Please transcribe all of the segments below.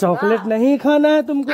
Chocolate नहीं खाना है तुमको?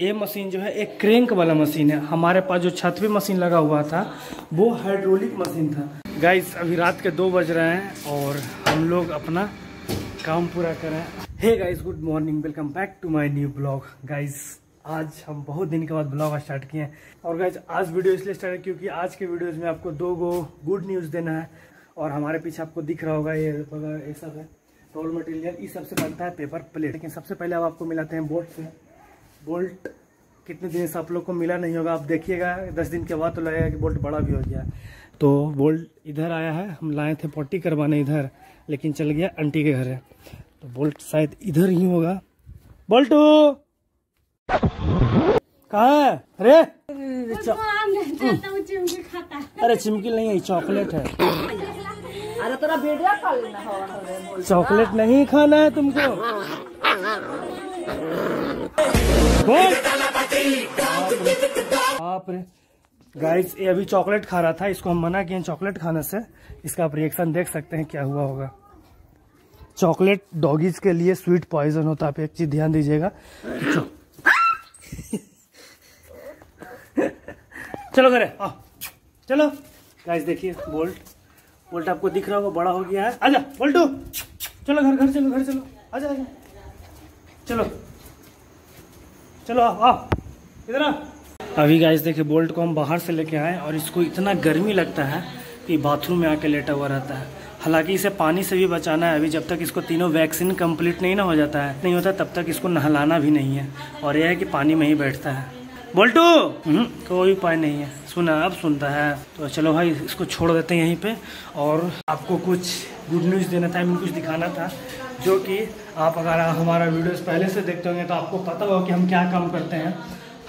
ये मशीन जो है एक क्रेंक वाला मशीन है। हमारे पास जो छत पे मशीन लगा हुआ था वो हाइड्रोलिक मशीन था। गाइस अभी रात के दो बज रहे हैं और हम लोग अपना काम पूरा कर। रहे हैं hey guys good morning welcome back to my new blog guys आज हम बहुत दिन के बाद ब्लॉग स्टार्ट किए हैं। और गाइज़ आज वीडियो इसलिए स्टार्ट क्योंकि आज के वीडियोज़ में आपको दो गो गुड न्यूज़ देना है। और हमारे पीछे आपको दिख रहा होगा ये ये सब है। रोल मटेरियल इस सबसे बनता है पेपर प्लेट लेकिन सबसे पहले अब आपको मिलाते हैं बोल्ट से। बोल्ट कितने दिन से आप लोग को मिला नहीं होगा आप देखिएगा दस दिन के बाद तो लगेगा कि बोल्ट बड़ा भी हो गया। तो बोल्ट इधर आया है हम लाए थे पट्टी करवाने इधर लेकिन चल गया आंटी के घर है। तो बोल्ट शायद इधर ही होगा। बोल्टू! कहा है? अरे! अरे चिमकी नहीं है चॉकलेट है। अरे तोरा वीडियो कॉल ना हो चॉकलेट नहीं खाना है तुमको। बाप रे। गाइस ये अभी चॉकलेट खा रहा था, इसको हम मना किए चॉकलेट खाने से। इसका आप रिएक्शन देख सकते हैं क्या हुआ होगा। चॉकलेट डॉगीज के लिए स्वीट पॉइजन होता है, आप एक चीज़ ध्यान दीजिएगा। चलो, घरे चलो। गाइस देखिए बोल्ट बोल्ट आपको दिख रहा होगा, बड़ा हो गया है। आजा बोल्टू चलो, घर घर, चलो घर, चलो। आजा आजा। चलो। चलो, आओ इधर आ। अभी गाइस देखिए बोल्ट को हम बाहर से लेके आए और इसको इतना गर्मी लगता है कि बाथरूम में आके लेटा हुआ रहता है। हालाँकि इसे पानी से भी बचाना है। अभी जब तक इसको तीनों वैक्सीन कंप्लीट नहीं ना हो जाता है, नहीं होता, तब तक इसको नहलाना भी नहीं है। और यह है कि पानी में ही बैठता है। बोल्टू। हम्म, कोई उपाय नहीं है। सुना अब सुनता है। तो चलो भाई इसको छोड़ देते हैं यहीं पे। और आपको कुछ गुड न्यूज़ देना था हमें कुछ दिखाना था जो कि आप अगर हमारा वीडियोस पहले से देखते होंगे तो आपको पता होगा कि हम क्या काम करते हैं।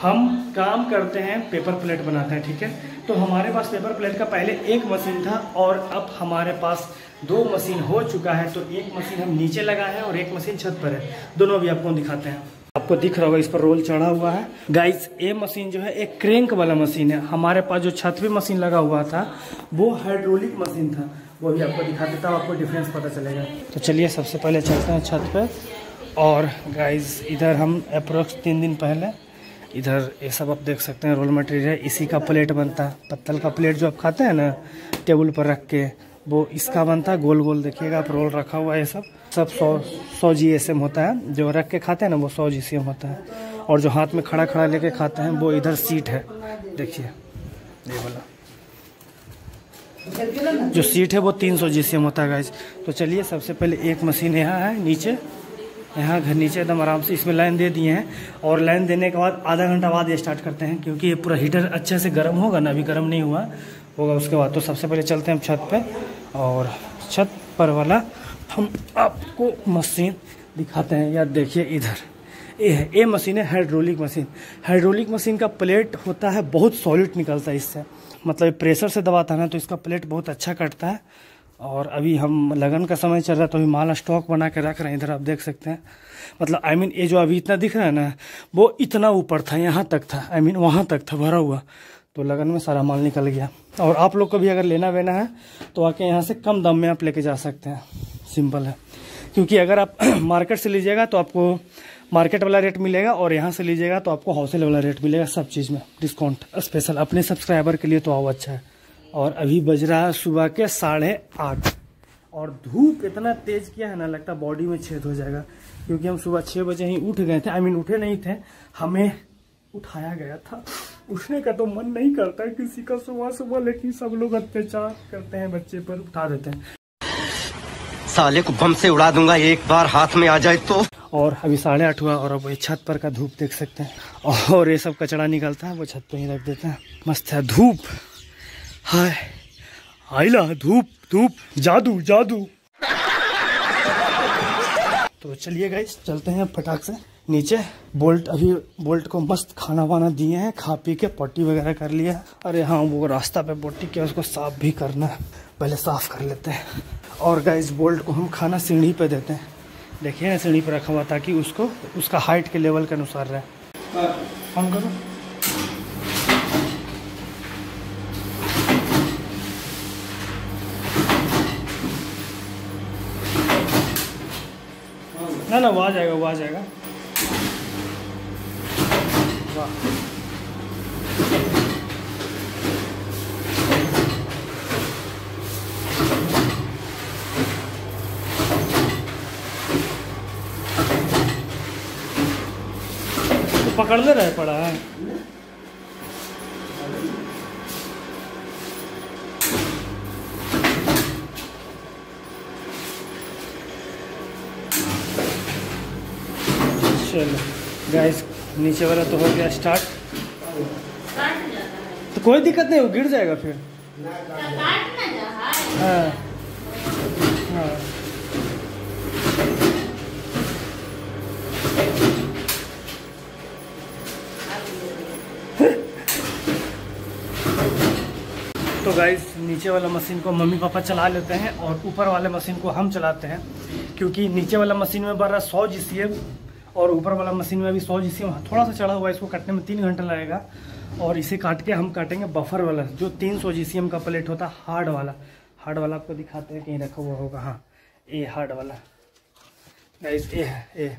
हम काम करते हैं पेपर प्लेट बनाते हैं ठीक है? तो हमारे पास पेपर प्लेट का पहले एक मशीन था और अब हमारे पास दो मशीन हो चुका है तो एक मशीन हम नीचे लगा है और एक मशीन छत पर है। दोनों भी आपको दिखाते हैं। आपको दिख रहा होगा, इस पर रोल चढ़ा हुआ है। गाइस ये मशीन जो है, एक क्रेंक वाला मशीन है। हमारे पास जो छत पे मशीन लगा हुआ था, वो हाइड्रोलिक मशीन था। वो भी आपको दिखा देता हूँ, आपको डिफरेंस पता चलेगा। तो चलिए, सबसे पहले चलते हैं छत पे। और गाइस इधर हम अप्रोक्स तीन दिन पहले, इधर ये सब आप देख सकते हैं रोल मटेरियल इसी का प्लेट बनता है पत्तल का प्लेट जो आप खाते हैं ना टेबल पर रख के वो इसका बनता है गोल गोल देखिएगा, आप रोल रखा हुआ है ये सब। सब सौ सौ जी एस एम होता है, जो रख के खाते हैं ना, वो सौ जी सी एम होता है। और जो हाथ में खड़ा खड़ा लेके खाते हैं, वो इधर सीट है, देखिए। ये वाला। जो सीट है, वो तीन सौ जी सी एम होता है गाइज़ तो चलिए, सबसे पहले एक मशीन यहाँ है, नीचे। यहाँ घर नीचे एकदम आराम से, इसमें लाइन दे दिए हैं। और लाइन देने के बाद आधा घंटा बाद ये स्टार्ट करते हैं, क्योंकि ये पूरा हीटर अच्छे से गर्म होगा ना, अभी गर्म नहीं हुआ। होगा। उसके बाद तो सबसे पहले चलते हैं हम छत पे और छत पर वाला हम आपको मशीन दिखाते हैं। या देखिए इधर। ये है ये मशीन है हाइड्रोलिक मशीन। हाइड्रोलिक मशीन का प्लेट होता है बहुत सॉलिड निकलता है इससे। मतलब प्रेशर से दबाता है ना तो इसका प्लेट बहुत अच्छा कटता है। और अभी हम लगन का समय चल रहा है तो अभी माल स्टॉक बना के रख रहे हैं। इधर आप देख सकते हैं। मतलब आई I मीन mean, ये जो अभी इतना दिख रहा है ना वो इतना ऊपर था यहाँ तक था। आई I मीन mean, वहाँ तक था भरा हुआ। तो लगन में सारा माल निकल गया। और आप लोग को भी अगर लेना वेना है तो आके यहाँ से कम दाम में आप लेके जा सकते हैं। सिंपल है। क्योंकि अगर आप मार्केट से लीजिएगा तो आपको मार्केट वाला रेट मिलेगा और यहाँ से लीजिएगा तो आपको होलसेल वाला रेट मिलेगा सब चीज़ में। Discount special. अपने सब्सक्राइबर के लिए तो आओ अच्छा है। और अभी बज रहा है सुबह के साढ़े आठ। और धूप इतना तेज किया है ना लगता बॉडी में छेद हो जाएगा। क्योंकि हम सुबह छः बजे ही उठ गए थे आई I मीन mean, उठे नहीं थे हमें उठाया गया था। उठने का तो मन नहीं करता किसी का सुबह सुबह लेकिन सब लोग अत्याचार करते हैं बच्चे पर उठा देते हैं। साले को बम से उड़ा दूँगा एक बार हाथ में आ जाए तो। और अभी साढ़े आठ हुआ और अब ये छत पर का धूप देख सकते हैं। और ये सब कचरा निकलता है वो छत पर ही रख देते हैं। मस्त है धूप। हाय आइला धूप धूप जादू जादू। तो चलिए गाइस चलते हैं फटाक से। नीचे बोल्ट, अभी बोल्ट को मस्त खाना वाना दिए हैं, खा पी के पट्टी वगैरह कर लिया अरे हाँ वो रास्ता पे पट्टी किया, उसको साफ़ भी करना है। पहले साफ़ कर लेते हैं। और गाइस बोल्ट को हम खाना सीढ़ी पे देते हैं। देखिए ना, सीढ़ी पे रखा हुआ ताकि उसको, उसका हाइट के लेवल के अनुसार रहे। ऑन करो? ना ना, वो आ जाएगा, वो आ जाएगा। पकड़ ले रहे पड़ा है। चलो गैस नीचे वाला तो हो गया स्टार्ट तो कोई दिक्कत नहीं, वो गिर जाएगा फिर। हाँ। हाँ। तो गाइस नीचे वाला मशीन को मम्मी पापा चला लेते हैं और ऊपर वाले मशीन को हम चलाते हैं, क्योंकि नीचे वाला मशीन में बढ़ रहा है सौ जी और ऊपर वाला मशीन में भी सौ जी सी थोड़ा सा चढ़ा हुआ है, इसको काटने में तीन घंटा लगेगा। और इसे काट के हम काटेंगे बफर वाला, जो तीन सौ जी का प्लेट होता है हार्ड वाला। हार्ड वाला आपको दिखाते हैं कहीं रखा हुआ होगा हाँ। ए हार्ड वाला। गाइस ए है, ए।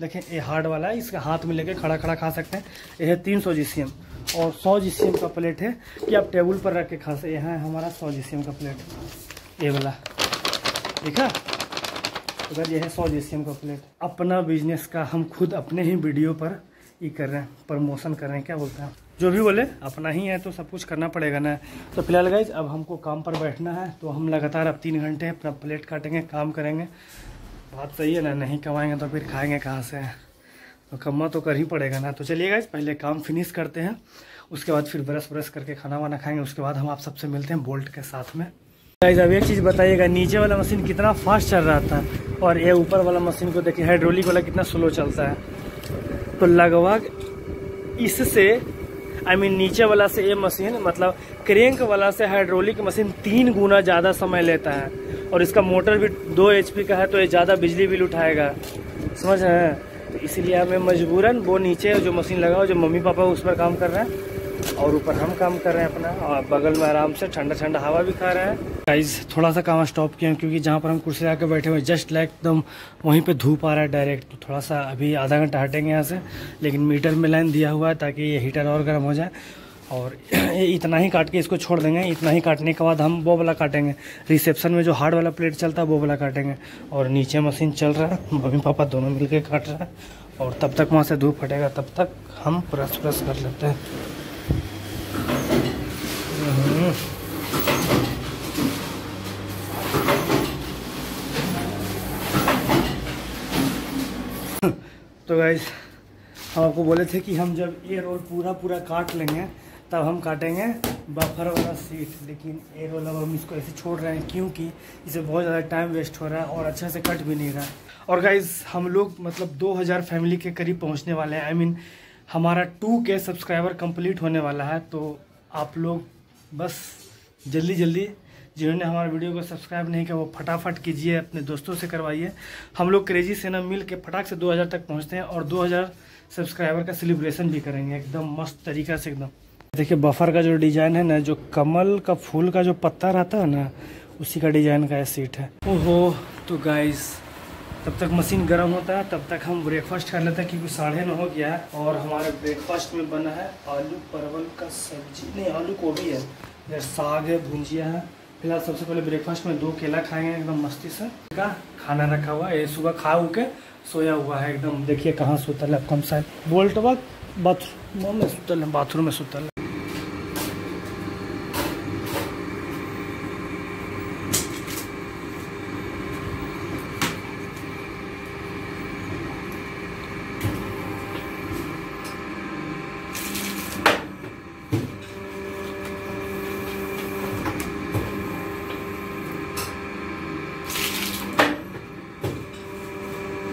देखें ये हार्ड वाला है, इसका हाथ में लेके खड़ा खड़ा खा सकते हैं। ये है तीन सौ जी और सौ जी का प्लेट है कि आप टेबल पर रख के खा सकते यहाँ हमारा सौ जी का प्लेट। ये वाला। है उधर ये है सौ जी का प्लेट। अपना बिज़नेस का हम खुद अपने ही वीडियो पर ये कर रहे हैं प्रमोशन कर रहे हैं, क्या बोलते हैं? जो भी बोले, अपना ही है तो सब कुछ करना पड़ेगा ना। तो फ़िलहाल गाइज़ अब हमको काम पर बैठना है तो हम लगातार अब तीन घंटे अपना प्लेट काटेंगे, काम करेंगे। बात सही है ना, नहीं कमाएँगे तो फिर खाएँगे कहाँ से? तो कमा तो कर ही पड़ेगा ना। तो चलिए गाइज़ पहले काम फिनिश करते हैं, उसके बाद फिर ब्रश ब्रश करके खाना वाना खाएँगे, उसके बाद हम आप सबसे मिलते हैं बोल्ट के साथ में। गाइज़ अब एक चीज़ बताइएगा, नीचे वाला मशीन कितना फास्ट चल रहा था। और ये ऊपर वाला मशीन को देखिए हाइड्रोलिक वाला कितना स्लो चलता है। तो लगभग इससे आई मीन नीचे वाला से ये मशीन मतलब क्रेंक वाला से हाइड्रोलिक मशीन तीन गुना ज़्यादा समय लेता है। और इसका मोटर भी दो एचपी का है तो ये ज़्यादा बिजली बिल उठाएगा। समझ रहे हैं? तो इसलिए हमें मजबूरन वो नीचे जो मशीन लगा जो मम्मी पापा उस पर काम कर रहे हैं और ऊपर हम काम कर रहे हैं अपना, और बगल में आराम से ठंडा ठंडा हवा भी खा रहे हैं। गाइज़ थोड़ा सा काम स्टॉप किया क्योंकि जहाँ पर हम कुर्सी लगा बैठे हुए जस्ट लाइक एकदम वहीं पे धूप आ रहा है डायरेक्ट तो थोड़ा सा अभी आधा घंटा हटेंगे यहाँ से, लेकिन मीटर में लाइन दिया हुआ है ताकि ये हीटर और गर्म हो जाए। और इतना ही काट के इसको छोड़ देंगे, इतना ही काटने के बाद हम वो वाला काटेंगे। रिसेप्शन में जो हार्ड वाला प्लेट चलता है, वो वाला काटेंगे। और नीचे मशीन चल रहा है, मम्मी पापा दोनों मिल के काट रहा है। और तब तक वहाँ से धूप हटेगा, तब तक हम प्रेस प्रेस कर लेते हैं। तो गाइज़ हम आपको बोले थे कि हम जब ये रोल पूरा पूरा काट लेंगे तब हम काटेंगे बफर वाला सीट लेकिन ये रोल अब हम इसको ऐसे छोड़ रहे हैं क्योंकि इसे बहुत ज़्यादा टाइम वेस्ट हो रहा है और अच्छे से कट भी नहीं रहा है। और गाइज़ हम लोग मतलब 2000 फैमिली के करीब पहुँचने वाले हैं। आई I मीन mean, हमारा टू के सब्सक्राइबर कंप्लीट होने वाला है। तो आप लोग बस जल्दी जल्दी जिन्होंने हमारे वीडियो को सब्सक्राइब नहीं किया, वो फटाफट कीजिए, अपने दोस्तों से करवाइए। हम लोग क्रेजी सेना मिल के फटाक से 2000 तक पहुँचते हैं और 2000 सब्सक्राइबर का सेलिब्रेशन भी करेंगे, एकदम मस्त तरीका से, एकदम। देखिए, बफर का जो डिज़ाइन है ना, जो कमल का फूल का जो पत्ता रहता है ना, उसी का डिज़ाइन का सीट है। ओहो तो गाइस तब तक मशीन गर्म होता है, तब तक हम ब्रेकफास्ट कर लेते हैं, क्योंकि साढ़े नौ हो गया है और हमारे ब्रेकफास्ट में बना है आलू परवल का सब्ज़ी। नहीं, आलू गोभी है। साग है, भुंजिया है। फ़िलहाल सबसे पहले ब्रेकफास्ट में दो केला खाएँगे, एकदम मस्ती से। का खाना रखा हुआ है, ये सुबह खा के सोया हुआ है, एकदम। देखिए कहाँ सुतल है कम साइड बोल्ट बाथरूम में सुतल है, बाथरूम में सुतल है।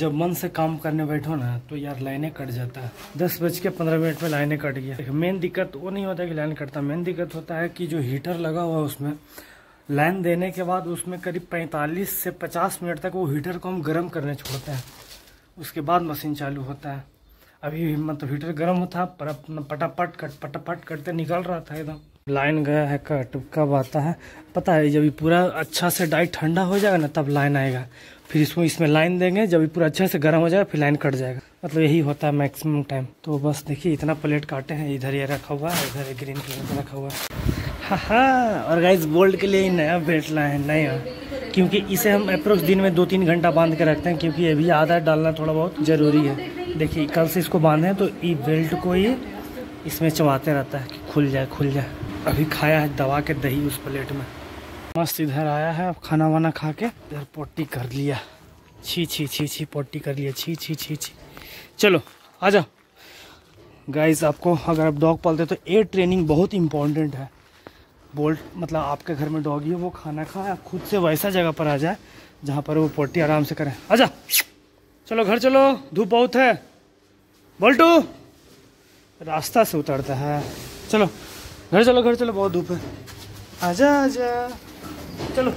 जब मन से काम करने बैठो ना तो यार लाइनें कट जाता है। दस बज के पंद्रह मिनट में लाइनें कट गया मेन दिक्कत वो नहीं होता कि लाइन कटता। मेन दिक्कत होता है कि जो हीटर लगा हुआ है उसमें, लाइन देने के बाद उसमें करीब पैंतालीस से पचास मिनट तक वो हीटर को हम गर्म करने छोड़ते हैं। उसके बाद मशीन चालू होता है। अभी मतलब हीटर गर्म होता पर अपना पटापट कट पटापट करते निकल रहा था एकदम। लाइन गया है कट कब आता है। पता है, जब ये पूरा अच्छा से डाइट ठंडा हो जाएगा ना, तब लाइन आएगा। फिर इसमें इसमें लाइन देंगे, जब ये पूरा अच्छे से गर्म हो जाएगा, फिर लाइन कट जाएगा। मतलब यही होता है मैक्सिमम टाइम तो बस देखिए, इतना प्लेट काटे हैं, इधर ये रखा हुआ है, इधर ग्रीन कलर का रखा हुआ है। हाँ हाँ और गाइस बोल्ट के लिए ही नया बेल्ट लाए हैं, नया। क्योंकि इसे हम अप्रोक्स दिन में दो तीन घंटा बाँध के रखते हैं, क्योंकि ये भी आधा डालना थोड़ा बहुत ज़रूरी है। देखिए, कल से इसको बांधे तो ये बेल्ट को ही इसमें चबाते रहता है कि खुल जाए खुल जाए। अभी खाया है दवा के दही उस प्लेट में। मस्त इधर आया है, अब खाना वाना खा के इधर पोटी कर लिया। छी छी छी छी, पोटी कर लिया। छी छी छी छी। चलो, आ जाओ। गाइज़ आपको अगर आप डॉग पालते तो एयर ट्रेनिंग बहुत इंपॉर्टेंट है। बोल्ट मतलब आपके घर में डॉगी है वो खाना खाए खुद से वैसा जगह पर आ जाए, जहाँ पर वो पोटी आराम से करें। आजा चलो, घर चलो, धूप बहुत है। बोल्टू रास्ता से उतरता है। चलो। घर चलो घर चलो, बहुत धूप है। आजा आजा। चलो।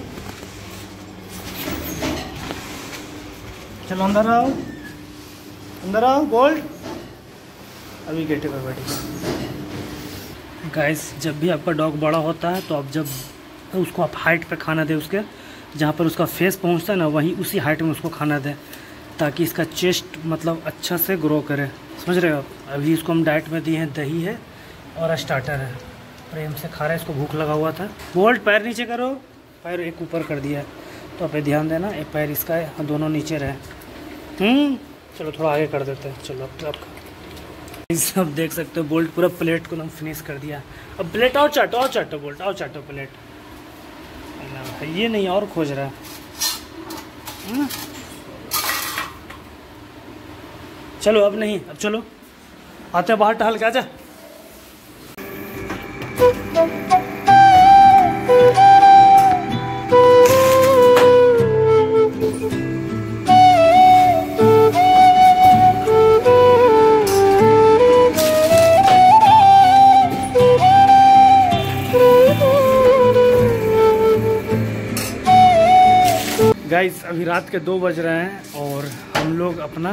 चलो, अंदर आओ। अंदर आओ, बोल्ट। अभी गेटे पर बैठे। गाइस जब भी आपका डॉग बड़ा होता है तो आप जब उसको आप हाइट पे खाना दें उसके, जहाँ पर उसका फेस पहुँचता है ना, वहीं उसी हाइट में उसको खाना दें, ताकि इसका चेस्ट मतलब अच्छा से ग्रो करे। समझ रहे हो? आप अभी इसको हम डाइट में दिए हैं, दही है और स्टार्टर है। प्रेम से खा रहा है, इसको भूख लगा हुआ था। बोल्ट पैर नीचे करो। पैर एक ऊपर कर दिया। तो आप ध्यान देना, एक पैर इसका है दोनों नीचे रहे। हम्म? चलो, थोड़ा आगे कर देते हैं। चलो, अब तो सब देख सकते हो, बोल्ट पूरा प्लेट को हम फिनिश कर दिया। अब प्लेट और चाटो और चाटो, बोल्ट और चाटो प्लेट। ये नहीं, और खोज रहा है। हम्म। चलो, अब नहीं, अब चलो। आते हैं बाहर टहल के आ आजा। गाइस अभी रात के दो बज रहे हैं और हम लोग अपना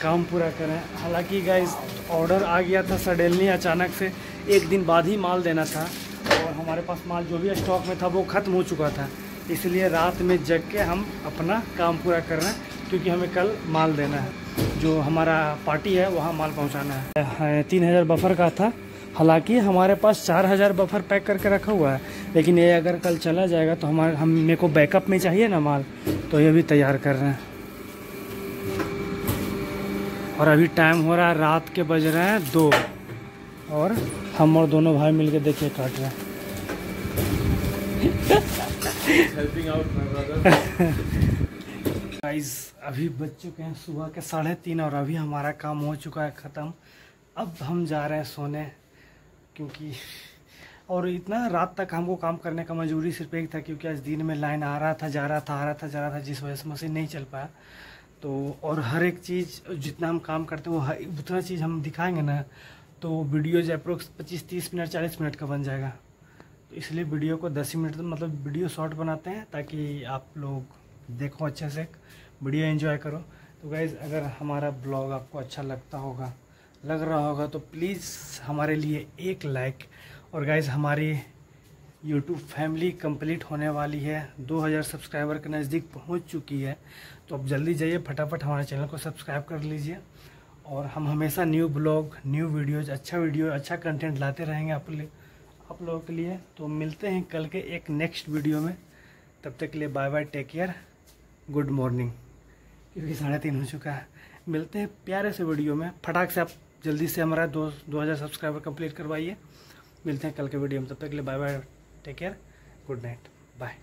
काम पूरा करें। हालाँकि गाइस ऑर्डर आ गया था सडनली अचानक से। एक दिन बाद ही माल देना था और हमारे पास माल जो भी स्टॉक में था वो ख़त्म हो चुका था। इसलिए रात में जग के हम अपना काम पूरा कर रहे हैं क्योंकि हमें कल माल देना है। जो हमारा पार्टी है, वहाँ माल पहुँचाना है। तीन हज़ार बफर का था। हालाँकि हमारे पास चार हज़ार बफर पैक करके रखा हुआ है लेकिन ये अगर कल चला जाएगा तो हमारे हम मेरे को बैकअप में चाहिए ना माल? तो ये भी तैयार कर रहे हैं। और अभी टाइम हो रहा है रात के बज रहे हैं दो। और हम और दोनों भाई मिलके देखिए काट रहे हैं। गाइस अभी बज चुके हैं सुबह के साढ़े तीन और अभी हमारा काम हो चुका है ख़त्म। अब हम जा रहे हैं सोने क्योंकि और इतना रात तक हमको काम करने का मजबूरी सिर्फ़ एक था, क्योंकि आज दिन में लाइन आ रहा था, जा रहा था, आ रहा था, जा रहा था, जिस वजह से मशीन नहीं चल पाया। तो और हर एक चीज़, जितना हम काम करते हैं, वो उतना चीज़ हम दिखाएँगे ना तो वीडियोज़ अप्रोक्स पच्चीस, तीस मिनट, चालीस मिनट का बन जाएगा। तो इसलिए वीडियो को दस मिनट मतलब वीडियो शॉर्ट बनाते हैं, ताकि आप लोग देखो अच्छे से वीडियो एंजॉय करो। तो गाइज़ अगर हमारा ब्लॉग आपको अच्छा लगता होगा लग रहा होगा तो प्लीज़ हमारे लिए एक लाइक और गाइज़ हमारी यूट्यूब फैमिली कंप्लीट होने वाली है। 2000 सब्सक्राइबर के नज़दीक पहुँच चुकी है। तो अब जल्दी जाइए, फटाफट हमारे चैनल को सब्सक्राइब कर लीजिए। और हम हमेशा न्यू ब्लॉग न्यू वीडियोज़ अच्छा वीडियो अच्छा कंटेंट लाते रहेंगे आप आप लोगों के लिए। तो मिलते हैं कल के एक नेक्स्ट वीडियो में। तब तक के लिए bye bye take care good morning क्योंकि साढ़े तीन हो चुका है। मिलते हैं प्यारे से वीडियो में। फटाक से आप जल्दी से हमारा दो दो हज़ार सब्सक्राइबर कंप्लीट करवाइए। मिलते हैं कल के वीडियो में, तब तक के लिए bye bye take care, good night, bye.